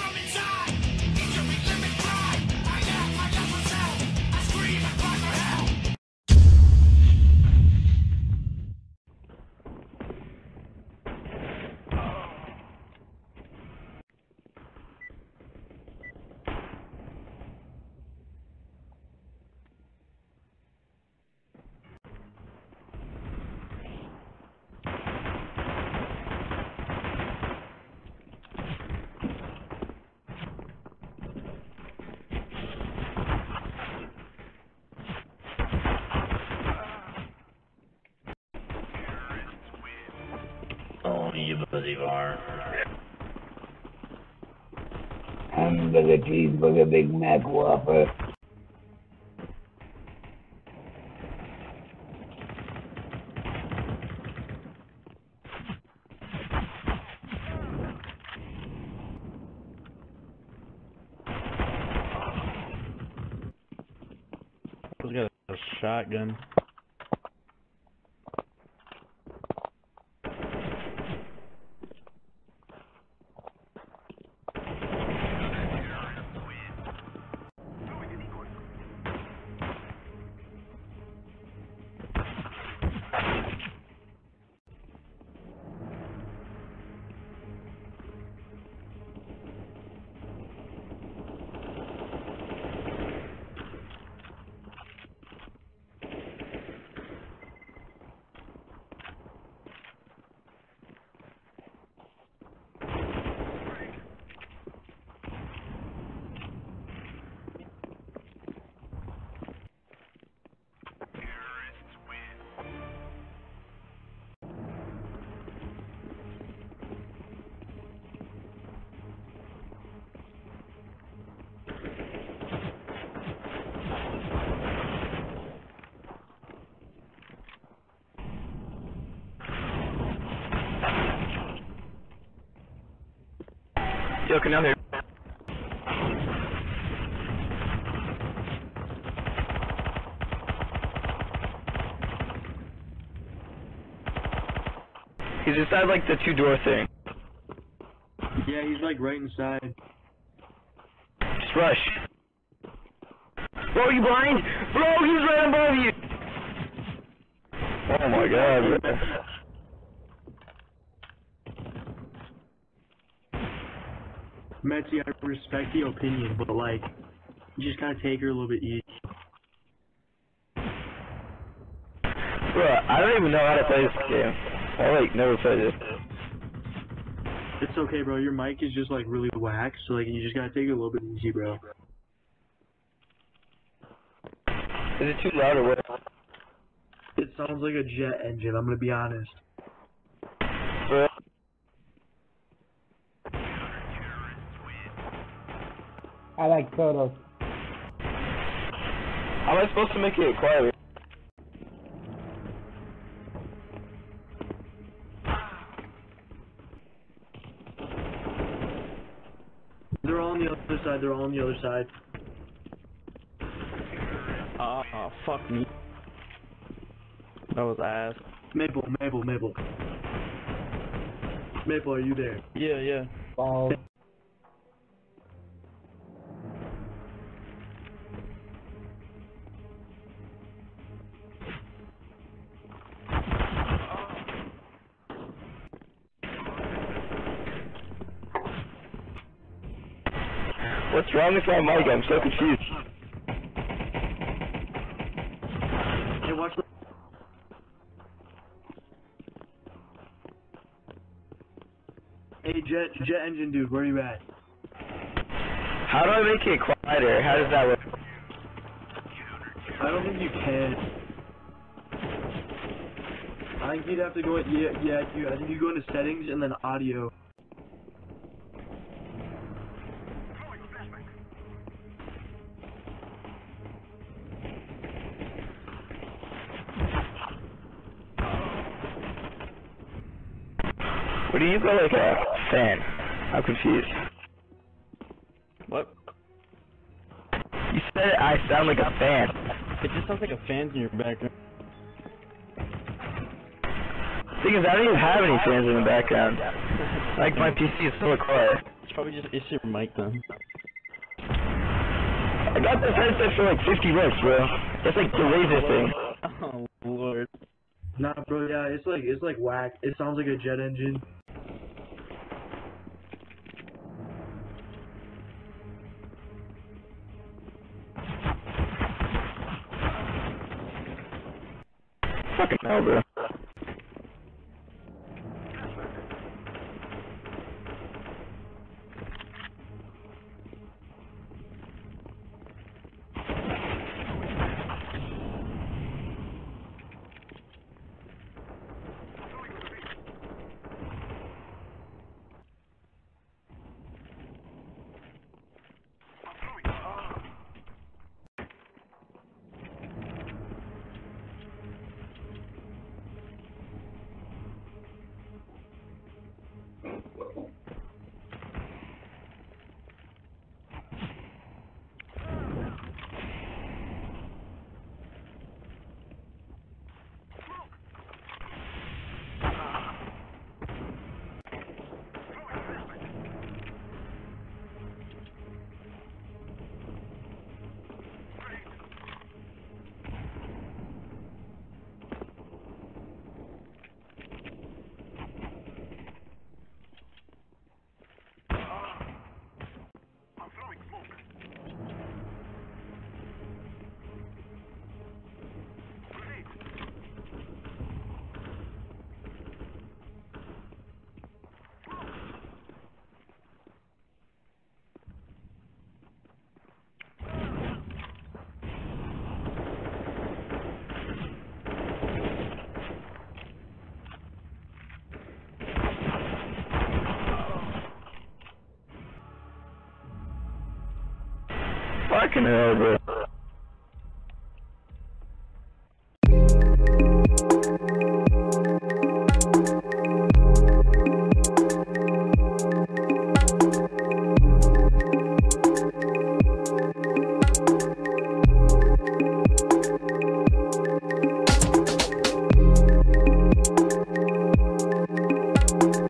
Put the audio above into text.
Oh, you Bolivar. Hamburger, cheeseburger, Big Mac, Whopper. He's got a shotgun. Yo, come down here. He's inside like the two door thing. Yeah, he's like right inside. Just rush. Bro, you blind? Bro, he's right above you. Oh my god, man. Metzi, I respect the opinion, but like, you just gotta take her a little bit easy. Bro, I don't even know how to play this game. I like never played it. It's okay, bro. Your mic is just like really whack, so like you just gotta take it a little bit easy, bro. Is it too loud or what? It sounds like a jet engine. I'm gonna be honest. Bro, I like turtles. how am I supposed to make it quieter? They're all on the other side. They're all on the other side. Ah, oh, fuck me. That was ass. Maple, Maple, Maple. Maple, are you there? Yeah, yeah. Balls. What's wrong with my mic? I'm so confused. Hey, watch the. Hey, jet, jet engine dude, where are you at? How do I make it quieter? How does that work? I don't think you can. I think you'd have to go. Yeah, yeah. I think you go into settings and then audio. What do you go like a fan? I'm confused. What? You said I sound like a fan. It just sounds like a fan in your background. Thing is, I don't even have any fans in the background. Like my PC is so quiet. It's probably just it's your mic then. I got this headset for like 50 bucks, bro. That's like the Razer thing. Oh lord. Nah, bro. Yeah, it's like it's like whack. It sounds like a jet engine. Fucking hell, bro. I can help.